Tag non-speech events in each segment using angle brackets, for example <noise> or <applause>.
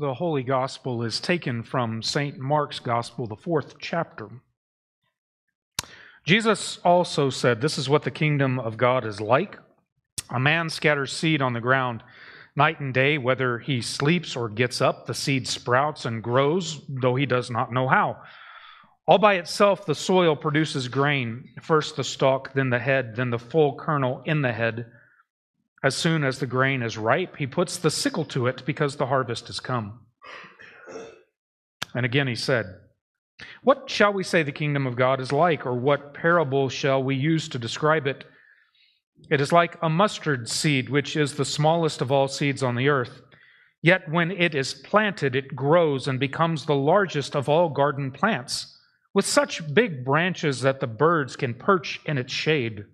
The Holy Gospel is taken from St. Mark's Gospel, the fourth chapter. Jesus also said, This is what the kingdom of God is like. A man scatters seed on the ground night and day, whether he sleeps or gets up, the seed sprouts and grows, though he does not know how. All by itself, the soil produces grain first the stalk, then the head, then the full kernel in the head. As soon as the grain is ripe, he puts the sickle to it because the harvest has come. And again he said, What shall we say the kingdom of God is like, or what parable shall we use to describe it? It is like a mustard seed, which is the smallest of all seeds on the earth. Yet when it is planted, it grows and becomes the largest of all garden plants, with such big branches that the birds can perch in its shade.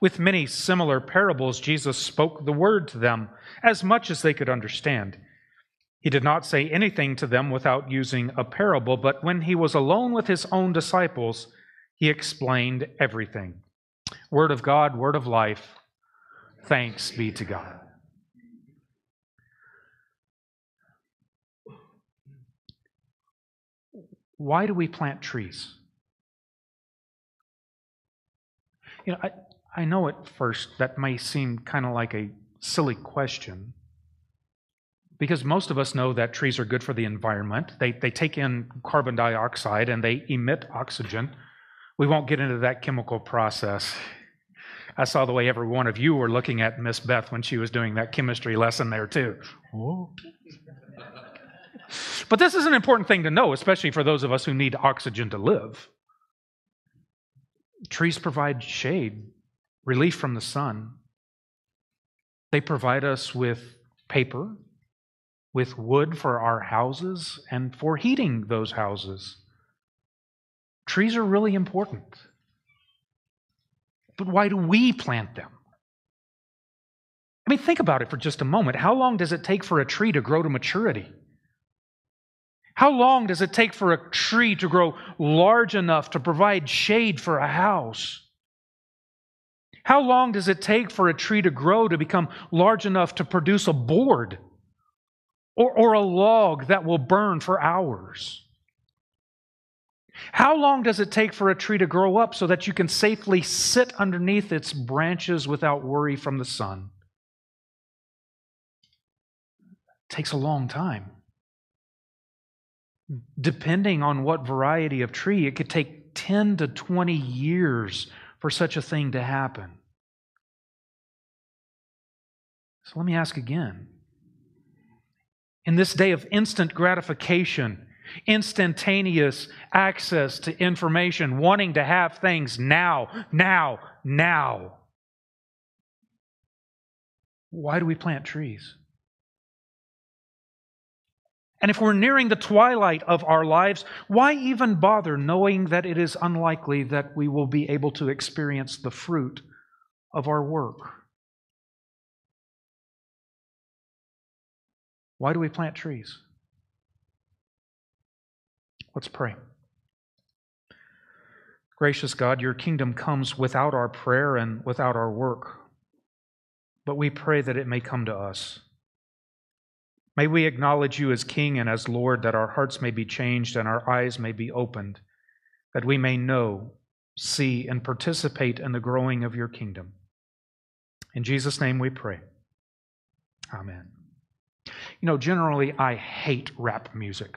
With many similar parables, Jesus spoke the word to them as much as they could understand. He did not say anything to them without using a parable, but when he was alone with his own disciples, he explained everything. Word of God, word of life, thanks be to God. Why do we plant trees? You know, I, I know at first that may seem kind of like a silly question because most of us know that trees are good for the environment. They, they take in carbon dioxide and they emit oxygen. We won't get into that chemical process. I saw the way every one of you were looking at Miss Beth when she was doing that chemistry lesson there, too. Oh. <laughs> But this is an important thing to know, especially for those of us who need oxygen to live. Trees provide shade, relief from the sun. They provide us with paper, with wood for our houses, and for heating those houses. Trees are really important. But why do we plant them? I mean, think about it for just a moment. How long does it take for a tree to grow to maturity? How long does it take for a tree to grow large enough to provide shade for a house? How long does it take for a tree to grow to become large enough to produce a board or, or a log that will burn for hours? How long does it take for a tree to grow up so that you can safely sit underneath its branches without worry from the sun? It takes a long time. Depending on what variety of tree, it could take 10 to 20 years for such a thing to happen. So let me ask again. In this day of instant gratification, instantaneous access to information, wanting to have things now, now, now. Why do we plant trees? And if we're nearing the twilight of our lives, why even bother knowing that it is unlikely that we will be able to experience the fruit of our work? Why do we plant trees? Let's pray. Gracious God, your kingdom comes without our prayer and without our work, but we pray that it may come to us. May we acknowledge you as King and as Lord, that our hearts may be changed and our eyes may be opened, that we may know, see, and participate in the growing of your kingdom. In Jesus' name we pray. Amen. You know, generally, I hate rap music.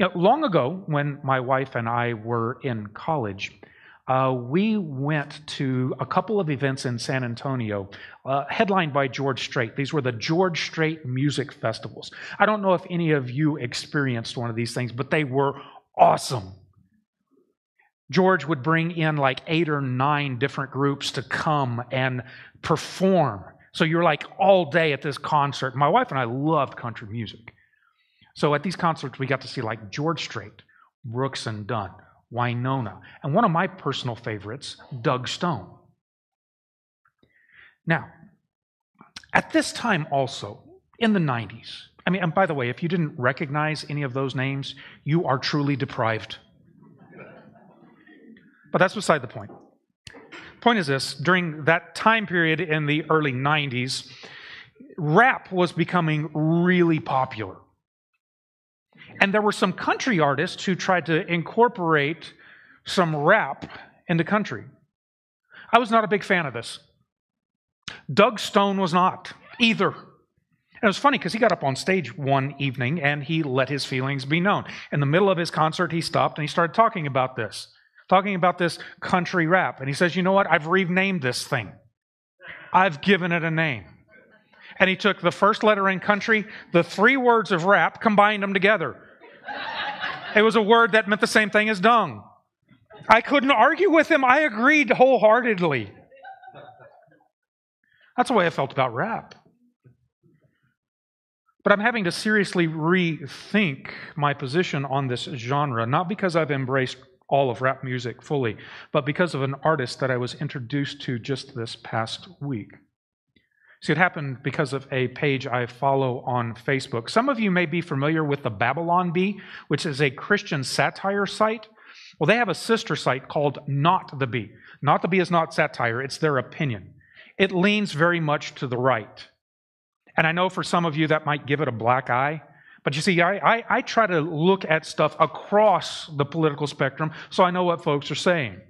You know, long ago, when my wife and I were in college, uh, we went to a couple of events in San Antonio, uh, headlined by George Strait. These were the George Strait Music Festivals. I don't know if any of you experienced one of these things, but they were awesome. George would bring in like eight or nine different groups to come and perform. So you're like all day at this concert. My wife and I loved country music. So at these concerts, we got to see like George Strait, Brooks and Dunn, Wynonna, and one of my personal favorites, Doug Stone. Now, at this time also, in the 90s, I mean, and by the way, if you didn't recognize any of those names, you are truly deprived. But that's beside the point. Point is this during that time period in the early 90s, rap was becoming really popular. And there were some country artists who tried to incorporate some rap into country. I was not a big fan of this. Doug Stone was not either. And it was funny because he got up on stage one evening and he let his feelings be known. In the middle of his concert, he stopped and he started talking about this, talking about this country rap. And he says, You know what? I've renamed this thing, I've given it a name. And he took the first letter in country, the three words of rap, combined them together. It was a word that meant the same thing as dung. I couldn't argue with him. I agreed wholeheartedly. That's the way I felt about rap. But I'm having to seriously rethink my position on this genre, not because I've embraced all of rap music fully, but because of an artist that I was introduced to just this past week. See, it happened because of a page I follow on Facebook. Some of you may be familiar with the Babylon Bee, which is a Christian satire site. Well, they have a sister site called Not the Bee. Not the Bee is not satire, it's their opinion. It leans very much to the right. And I know for some of you that might give it a black eye. But you see, I, I, I try to look at stuff across the political spectrum so I know what folks are saying.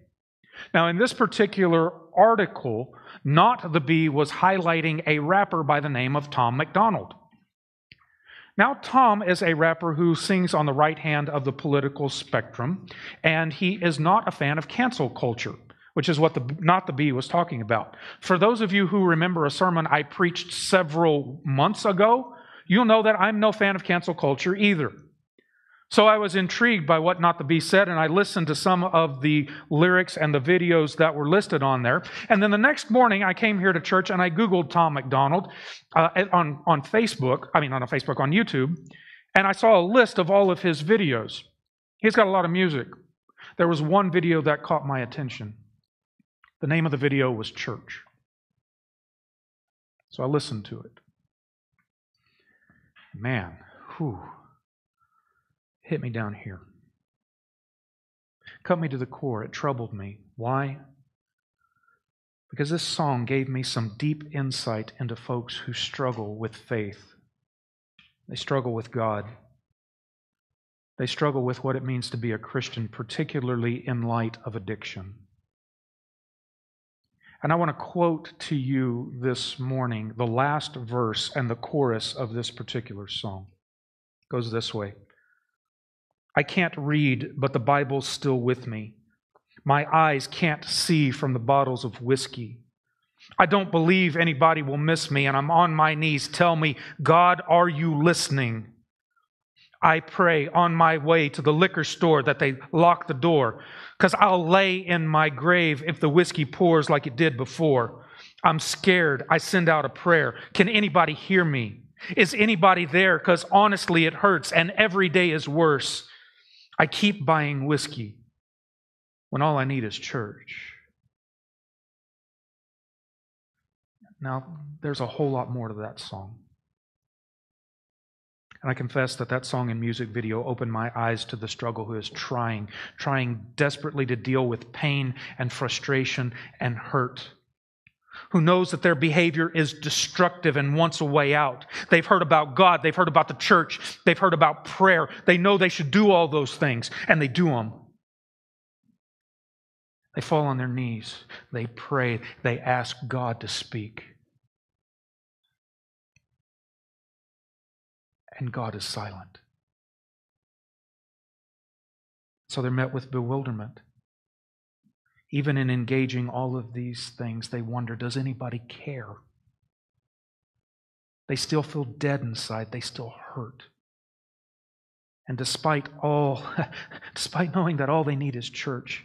Now, in this particular article, Not the Bee was highlighting a rapper by the name of Tom MacDonald. Now, Tom is a rapper who sings on the right hand of the political spectrum, and he is not a fan of cancel culture, which is what the not the bee was talking about. For those of you who remember a sermon I preached several months ago, you'll know that I'm no fan of cancel culture either. So I was intrigued by what Not the Bee said, and I listened to some of the lyrics and the videos that were listed on there. And then the next morning, I came here to church and I Googled Tom MacDonald uh, on, on Facebook, I mean, on Facebook, on YouTube, and I saw a list of all of his videos. He's got a lot of music. There was one video that caught my attention. The name of the video was Church. So I listened to it. Man, whew hit me down here. Cut me to the core. It troubled me. Why? Because this song gave me some deep insight into folks who struggle with faith. They struggle with God. They struggle with what it means to be a Christian, particularly in light of addiction. And I want to quote to you this morning the last verse and the chorus of this particular song. It goes this way. I can't read, but the Bible's still with me. My eyes can't see from the bottles of whiskey. I don't believe anybody will miss me, and I'm on my knees. Tell me, God, are you listening? I pray on my way to the liquor store that they lock the door, because I'll lay in my grave if the whiskey pours like it did before. I'm scared. I send out a prayer. Can anybody hear me? Is anybody there? Because honestly, it hurts, and every day is worse. I keep buying whiskey when all I need is church. Now, there's a whole lot more to that song. And I confess that that song and music video opened my eyes to the struggle who is trying, trying desperately to deal with pain and frustration and hurt who knows that their behavior is destructive and wants a way out. They've heard about God, they've heard about the church, they've heard about prayer. They know they should do all those things, and they do them. They fall on their knees, they pray, they ask God to speak. And God is silent. So they're met with bewilderment. Even in engaging all of these things, they wonder does anybody care? They still feel dead inside, they still hurt. And despite all, <laughs> despite knowing that all they need is church,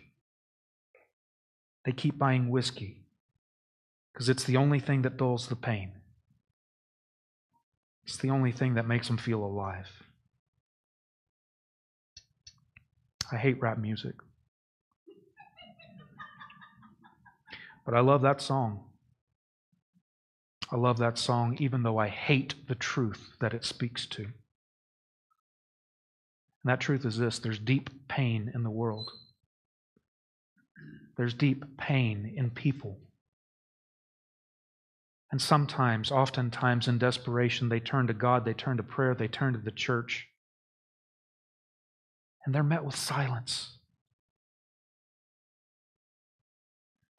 they keep buying whiskey because it's the only thing that dulls the pain. It's the only thing that makes them feel alive. I hate rap music. But I love that song. I love that song, even though I hate the truth that it speaks to. And that truth is this there's deep pain in the world, there's deep pain in people. And sometimes, oftentimes in desperation, they turn to God, they turn to prayer, they turn to the church. And they're met with silence.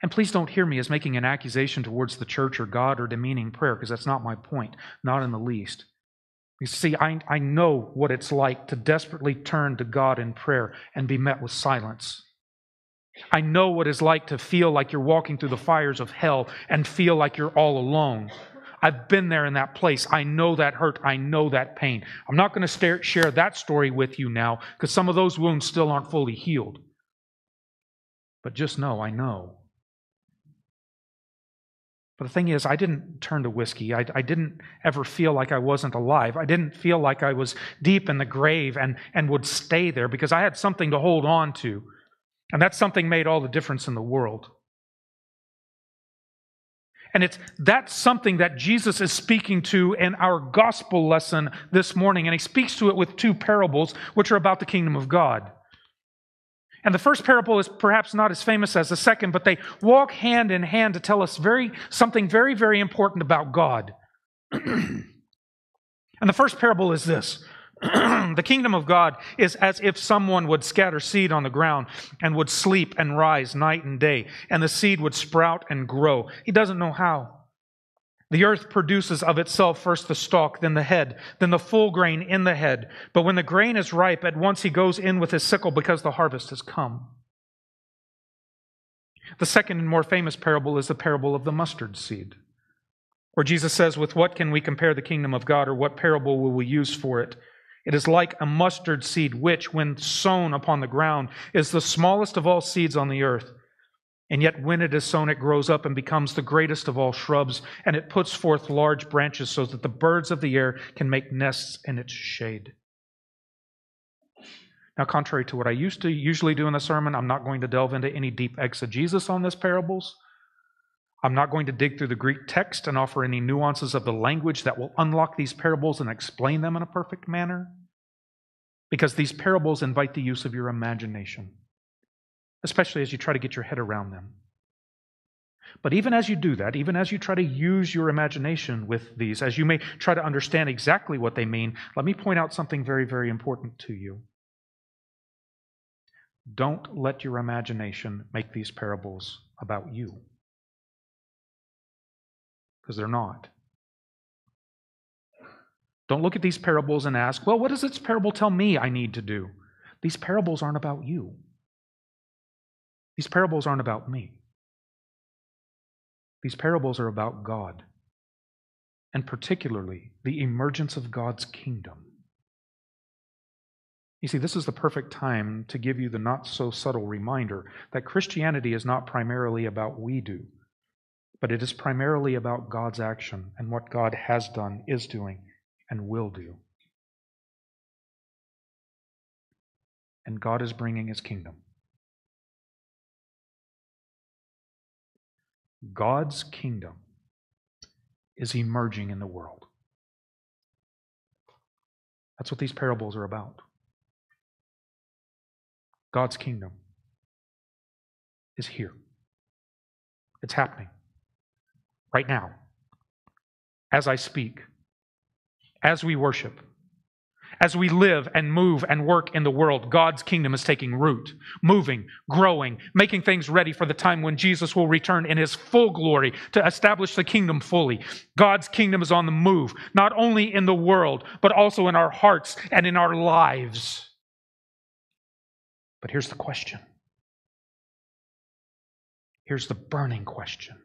And please don't hear me as making an accusation towards the church or God or demeaning prayer, because that's not my point, not in the least. You see, I, I know what it's like to desperately turn to God in prayer and be met with silence. I know what it's like to feel like you're walking through the fires of hell and feel like you're all alone. I've been there in that place. I know that hurt. I know that pain. I'm not going to share that story with you now because some of those wounds still aren't fully healed. But just know, I know. But the thing is, I didn't turn to whiskey. I, I, didn't ever feel like I wasn't alive. I didn't feel like I was deep in the grave and, and would stay there because I had something to hold on to. And that something made all the difference in the world. And it's that's something that Jesus is speaking to in our gospel lesson this morning. And he speaks to it with two parables, which are about the kingdom of God. And the first parable is perhaps not as famous as the second, but they walk hand in hand to tell us very, something very, very important about God. <clears throat> and the first parable is this <clears throat> the kingdom of God is as if someone would scatter seed on the ground and would sleep and rise night and day, and the seed would sprout and grow. He doesn't know how. The earth produces of itself first the stalk, then the head, then the full grain in the head. But when the grain is ripe, at once he goes in with his sickle because the harvest has come. The second and more famous parable is the parable of the mustard seed, where Jesus says, With what can we compare the kingdom of God, or what parable will we use for it? It is like a mustard seed, which, when sown upon the ground, is the smallest of all seeds on the earth. And yet, when it is sown, it grows up and becomes the greatest of all shrubs, and it puts forth large branches so that the birds of the air can make nests in its shade. Now, contrary to what I used to usually do in a sermon, I'm not going to delve into any deep exegesis on these parables. I'm not going to dig through the Greek text and offer any nuances of the language that will unlock these parables and explain them in a perfect manner, because these parables invite the use of your imagination especially as you try to get your head around them. But even as you do that, even as you try to use your imagination with these, as you may try to understand exactly what they mean, let me point out something very, very important to you. Don't let your imagination make these parables about you. Because they're not. Don't look at these parables and ask, well, what does this parable tell me I need to do? These parables aren't about you. These parables aren't about me. These parables are about God, and particularly the emergence of God's kingdom. You see, this is the perfect time to give you the not so subtle reminder that Christianity is not primarily about we do, but it is primarily about God's action and what God has done, is doing, and will do. And God is bringing his kingdom. God's kingdom is emerging in the world. That's what these parables are about. God's kingdom is here. It's happening right now. As I speak, as we worship, as we live and move and work in the world, God's kingdom is taking root, moving, growing, making things ready for the time when Jesus will return in his full glory to establish the kingdom fully. God's kingdom is on the move, not only in the world, but also in our hearts and in our lives. But here's the question. Here's the burning question.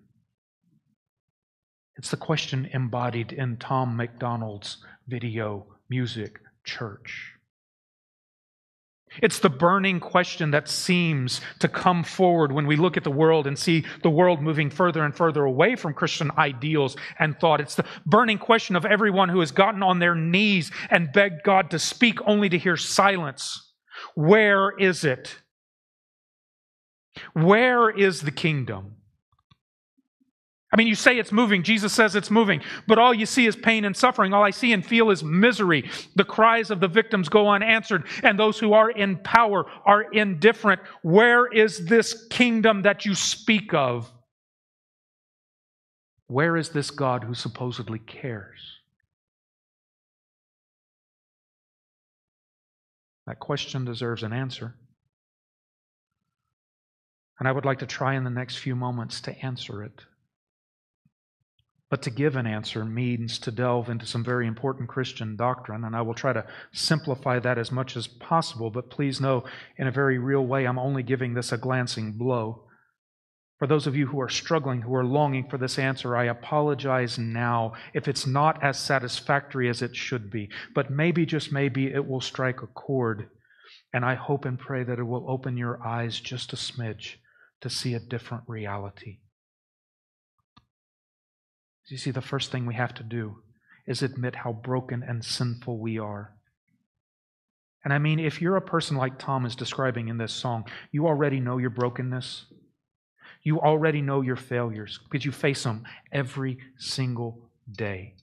It's the question embodied in Tom MacDonald's video music church. It's the burning question that seems to come forward when we look at the world and see the world moving further and further away from Christian ideals and thought. It's the burning question of everyone who has gotten on their knees and begged God to speak only to hear silence. Where is it? Where is the kingdom? I mean, you say it's moving. Jesus says it's moving. But all you see is pain and suffering. All I see and feel is misery. The cries of the victims go unanswered, and those who are in power are indifferent. Where is this kingdom that you speak of? Where is this God who supposedly cares? That question deserves an answer. And I would like to try in the next few moments to answer it. But to give an answer means to delve into some very important Christian doctrine, and I will try to simplify that as much as possible. But please know, in a very real way, I'm only giving this a glancing blow. For those of you who are struggling, who are longing for this answer, I apologize now if it's not as satisfactory as it should be. But maybe, just maybe, it will strike a chord. And I hope and pray that it will open your eyes just a smidge to see a different reality. You see, the first thing we have to do is admit how broken and sinful we are. And I mean, if you're a person like Tom is describing in this song, you already know your brokenness. You already know your failures because you face them every single day.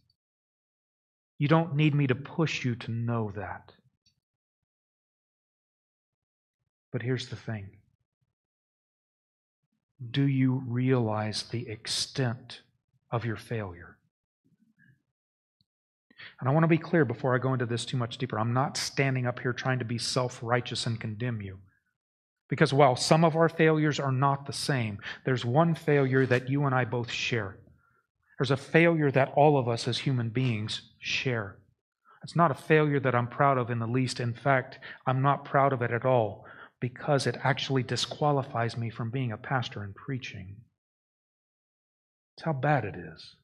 You don't need me to push you to know that. But here's the thing do you realize the extent of your failure? And I want to be clear before I go into this too much deeper. I'm not standing up here trying to be self righteous and condemn you. Because while some of our failures are not the same, there's one failure that you and I both share. There's a failure that all of us as human beings share. It's not a failure that I'm proud of in the least. In fact, I'm not proud of it at all because it actually disqualifies me from being a pastor and preaching. It's how bad it is.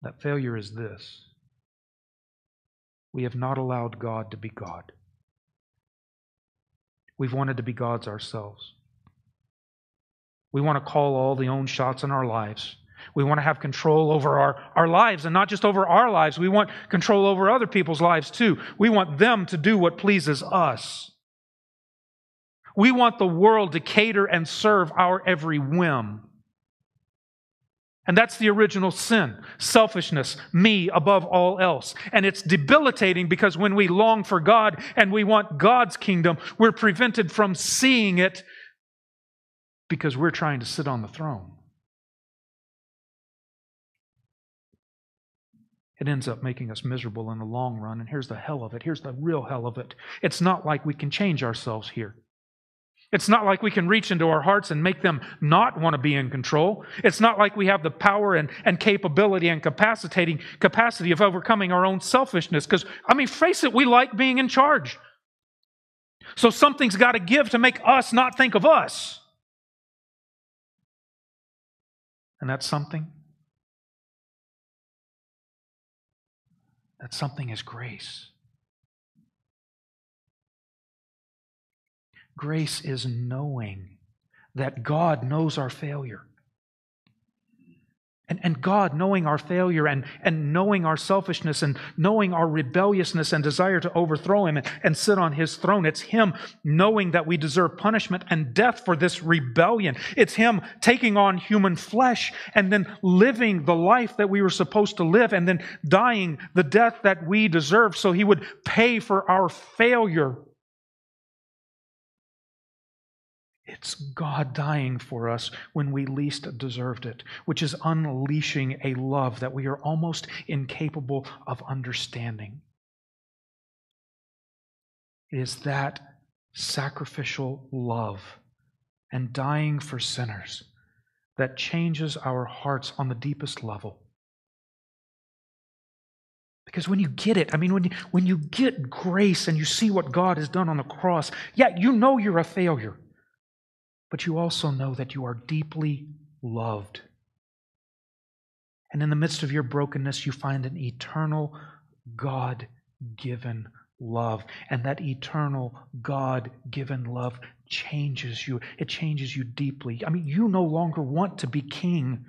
That failure is this we have not allowed God to be God. We've wanted to be gods ourselves. We want to call all the own shots in our lives. We want to have control over our, our lives, and not just over our lives. We want control over other people's lives too. We want them to do what pleases us. We want the world to cater and serve our every whim. And that's the original sin selfishness, me above all else. And it's debilitating because when we long for God and we want God's kingdom, we're prevented from seeing it because we're trying to sit on the throne. It ends up making us miserable in the long run. And here's the hell of it. Here's the real hell of it. It's not like we can change ourselves here. It's not like we can reach into our hearts and make them not want to be in control. It's not like we have the power and, and capability and capacitating capacity of overcoming our own selfishness. Because, I mean, face it, we like being in charge. So something's got to give to make us not think of us. And that's something. That something is grace. Grace is knowing that God knows our failure. And, and God, knowing our failure and, and knowing our selfishness and knowing our rebelliousness and desire to overthrow Him and, and sit on His throne, it's Him knowing that we deserve punishment and death for this rebellion. It's Him taking on human flesh and then living the life that we were supposed to live and then dying the death that we deserve so He would pay for our failure It's God dying for us when we least deserved it, which is unleashing a love that we are almost incapable of understanding. It is that sacrificial love and dying for sinners that changes our hearts on the deepest level. Because when you get it, I mean, when you, when you get grace and you see what God has done on the cross, yeah, you know you're a failure but you also know that you are deeply loved. And in the midst of your brokenness, you find an eternal, God given love. And that eternal, God given love changes you. It changes you deeply. I mean, you no longer want to be king.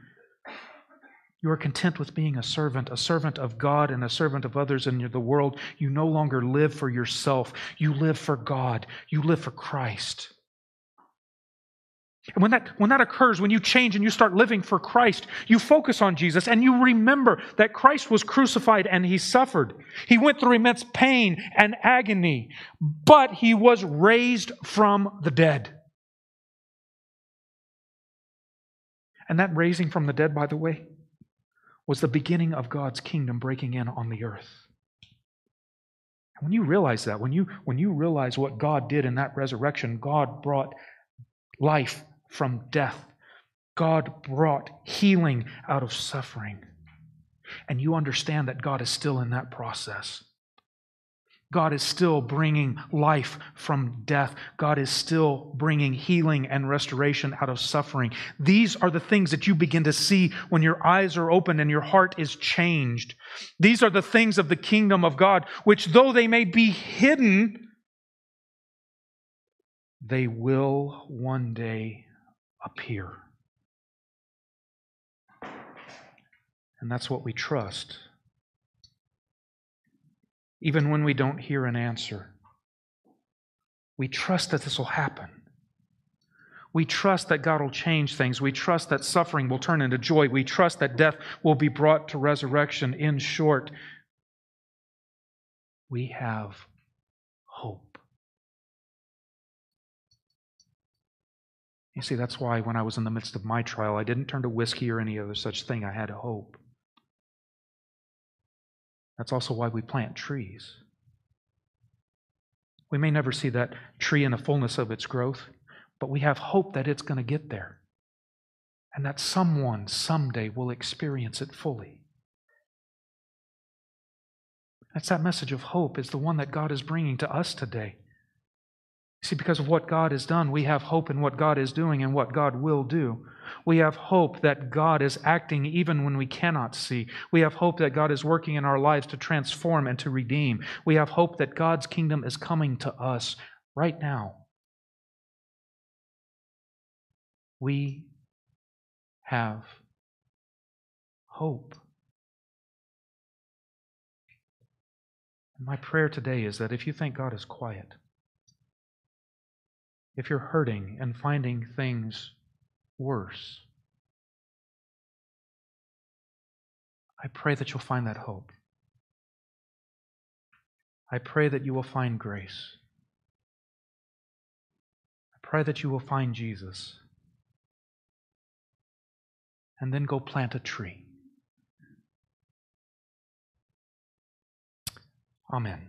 You are content with being a servant, a servant of God and a servant of others in the world. You no longer live for yourself. You live for God. You live for Christ. And when that, when that occurs, when you change and you start living for Christ, you focus on Jesus and you remember that Christ was crucified and he suffered. He went through immense pain and agony, but he was raised from the dead. And that raising from the dead, by the way, was the beginning of God's kingdom breaking in on the earth. And when you realize that, when you, when you realize what God did in that resurrection, God brought life from death. God brought healing out of suffering. And you understand that God is still in that process. God is still bringing life from death. God is still bringing healing and restoration out of suffering. These are the things that you begin to see when your eyes are opened and your heart is changed. These are the things of the kingdom of God, which though they may be hidden, they will one day appear. And that's what we trust even when we don't hear an answer. We trust that this will happen. We trust that God will change things. We trust that suffering will turn into joy. We trust that death will be brought to resurrection. In short, we have hope. You see, that's why when I was in the midst of my trial, I didn't turn to whiskey or any other such thing. I had hope. That's also why we plant trees. We may never see that tree in the fullness of its growth, but we have hope that it's going to get there and that someone someday will experience it fully. That's that message of hope, is the one that God is bringing to us today. See, because of what God has done, we have hope in what God is doing and what God will do. We have hope that God is acting even when we cannot see. We have hope that God is working in our lives to transform and to redeem. We have hope that God's kingdom is coming to us right now. We have hope. My prayer today is that if you think God is quiet, if you're hurting and finding things worse, I pray that you'll find that hope. I pray that you will find grace. I pray that you will find Jesus. And then go plant a tree. Amen.